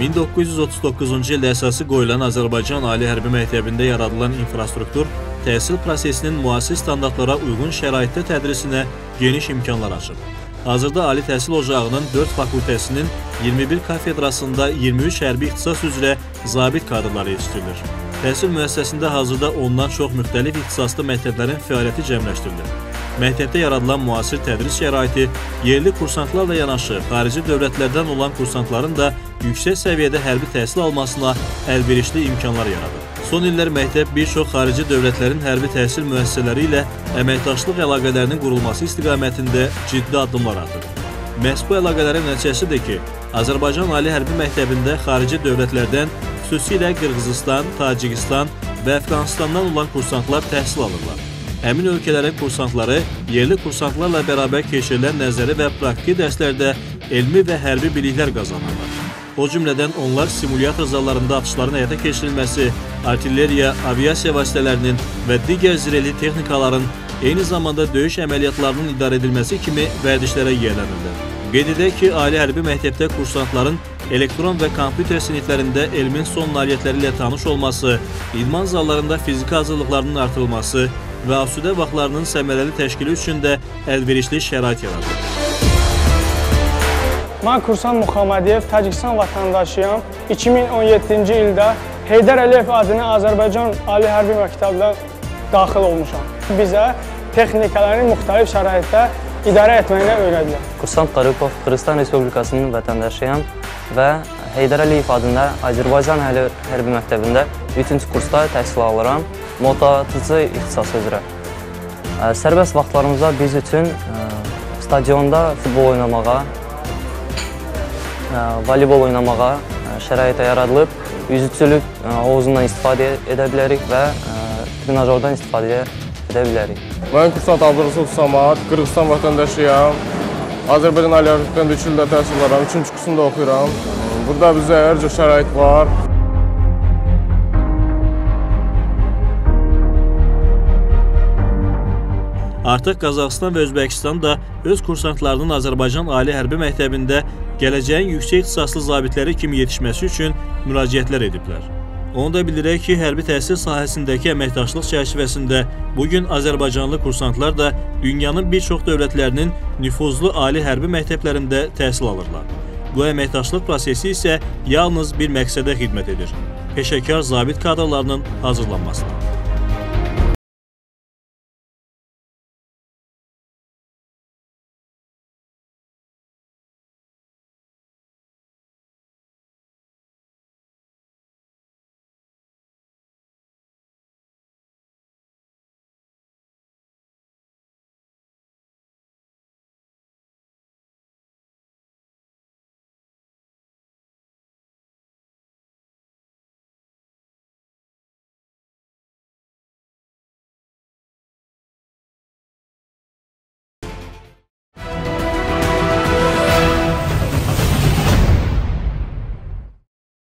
1939-cu ildə əsası qoyulan Azərbaycan Ali Hərbi Məktəbində yaradılan infrastruktur təhsil prosesinin müasir standartlara uyğun şəraitdə tədrisinə geniş imkanlar açıb. Hazırda Ali Təhsil Ocağının 4 fakültəsinin 21 kafedrasında 23 hərbi ixtisas üzrə zabit kadrları yetişdirilir. Təhsil müəssisəsində hazırda ondan çox müxtəlif ixtisaslı məktəblərin fəaliyyəti cəmləşdirilir. Məktəbdə yaradılan müasir tədris şəraiti yerli kursantlarla yanaşı xarici dövlətlərdən olan kursantların da yüksək səviyyədə hərbi təhsil almasına əlverişli imkanlar yaradır. Son illər məktəb bir çox xarici dövlətlərin hərbi təhsil müəssisələri ilə əməkdaşlıq əlaqələrinin qurulması istiqamətində ciddi addımlar atır. Məhz bu əlaqələrin nəticəsidir ki, Azərbaycan Ali Hərbi Məktəbində xarici dövlətlərdən, xüsusilə Qırğızistan, Tacikistan və Əfqanistandan olan kursantlar təhsil alırlar. Həmin ölkələrin kursantları yerli kursantlarla bərabər keçirilən nəzəri və praktiki dərslərdə elmi və hərbi biliklər qazanırlar. O cümlədən onlar simulyator zallarında atışların həyata keçirilməsi, artilleriya, aviasiya vasitələrinin və digər zirehli texnikaların eyni zamanda döyüş əməliyyatlarının idarə edilməsi kimi vərdişlərə yiyələnirlər. Qeyd edək ki, Ali Hərbi Məktəbdə kursantların elektron və kompüter siniflərində elmin son nailiyyətləri ilə tanış olması, idman zallarında fiziki hazırlıqlarının artırılması və asudə vaxtlarının səmərəli təşkili üçün də əlverişli şərait yaradır. Mən Kursan Muxamadiyev, Tacikistan vətəndaşıyam. 2017-ci ildə Heydər Əliyev adını Azərbaycan Ali Hərbi Məktəbinə daxil olmuşam. Bizə texnikaların müxtəlif şəraitdə idarə etməyini öyrədilər. Kursant Qaripov Qırğızstan Respublikasının vətəndaşıyam və Heydər Əliyev adında Azərbaycan Hərbi Məktəbində 3-cü kursda təhsil alıram. Motatıcı ixtisası üzrə. Sərbəst vaxtlarımızda biz üçün stadionda futbol oynamağa, voleybol oynamağa şərait yaradılıb. Üzücülük hovuzundan istifadə edə bilərik və trenajordan istifadə edə bilərik. Mən kursant Abdurrəsul Samad, Qırğızstan vətəndaşıyam. Azərbaycan Ali Hərbiyyətində 3 ildə təhsil alıram, 3-cü kursunda oxuyuram. Burada bizə hər cür şərait var. Artıq Qazaxıstan və Özbəkistan da öz kursantlarının Azərbaycan Ali Hərbi Məktəbində gələcəyin yüksək ixtisaslı zabitləri kimi yetişməsi üçün müraciətlər ediblər. Onu da bildirək ki, hərbi təhsil sahəsindəki əməkdaşlıq çərçivəsində bu gün Azərbaycanlı kursantlar da dünyanın bir çox dövlətlərinin nüfuzlu ali hərbi məktəblərində təhsil alırlar. Bu əməkdaşlıq prosesi isə yalnız bir məqsədə xidmət edir: peşəkar zabit kadrlarının hazırlanmasına.